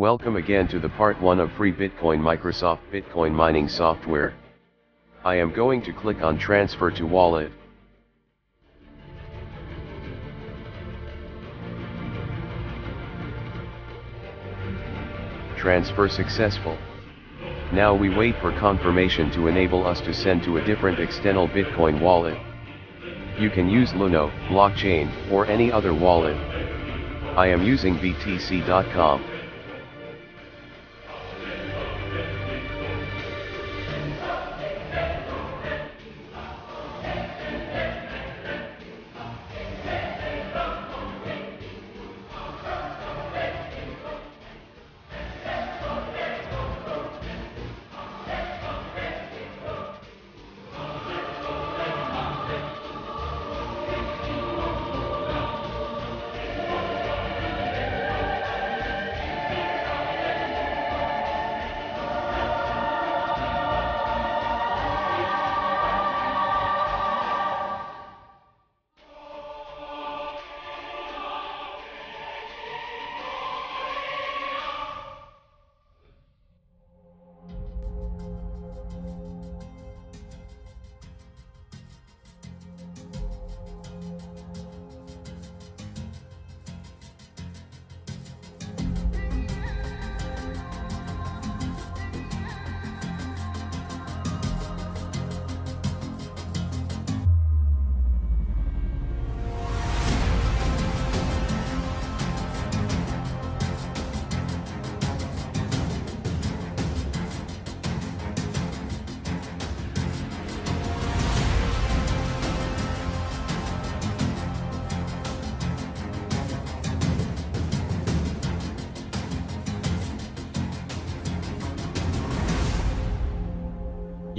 Welcome again to the part 1 of free Bitcoin Microsoft Bitcoin mining software. I am going to click on transfer to wallet. Transfer successful. Now we wait for confirmation to enable us to send to a different external Bitcoin wallet. You can use Luno, blockchain, or any other wallet. I am using BTC.com.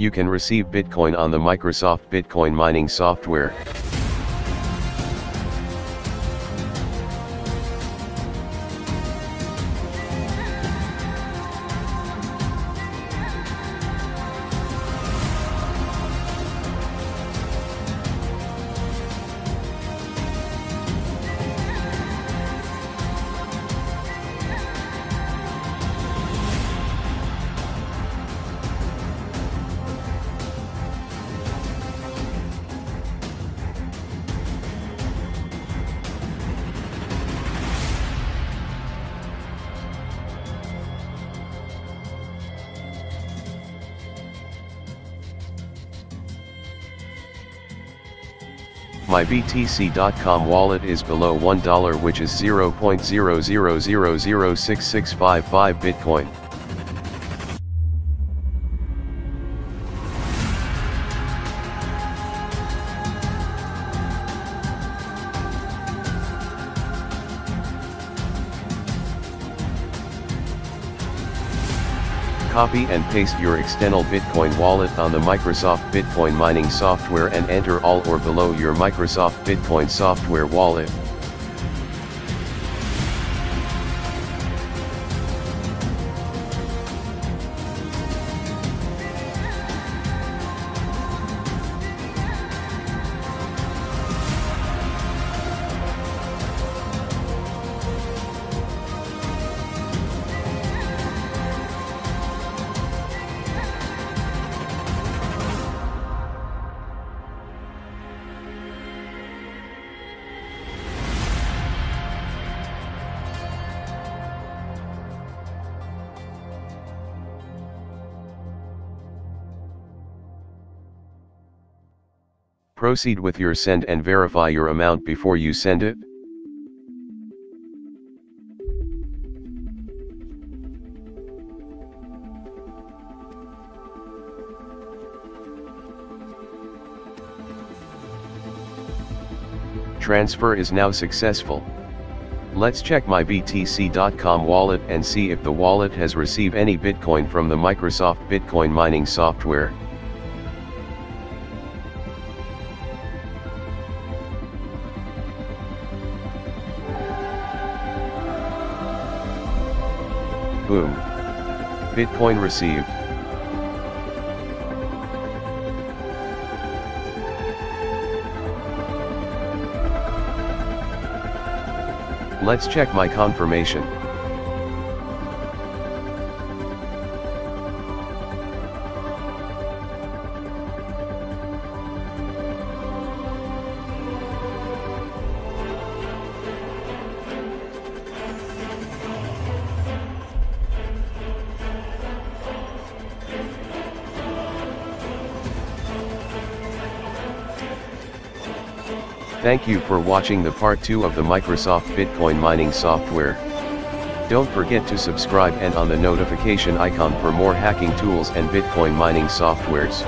You can receive Bitcoin on the Microsoft Bitcoin mining software. My BTC.com wallet is below $1 which is 0.00006655 Bitcoin. Copy and paste your external Bitcoin wallet on the Microsoft Bitcoin mining software and enter all or below your Microsoft Bitcoin software wallet. Proceed with your send and verify your amount before you send it. Transfer is now successful. Let's check my BTC.com wallet and see if the wallet has received any Bitcoin from the Microsoft Bitcoin mining software. Boom. Bitcoin received. Let's check my confirmation. Thank you for watching the part 2 of the Microsoft Bitcoin mining software. Don't forget to subscribe and on the notification icon for more hacking tools and Bitcoin mining softwares.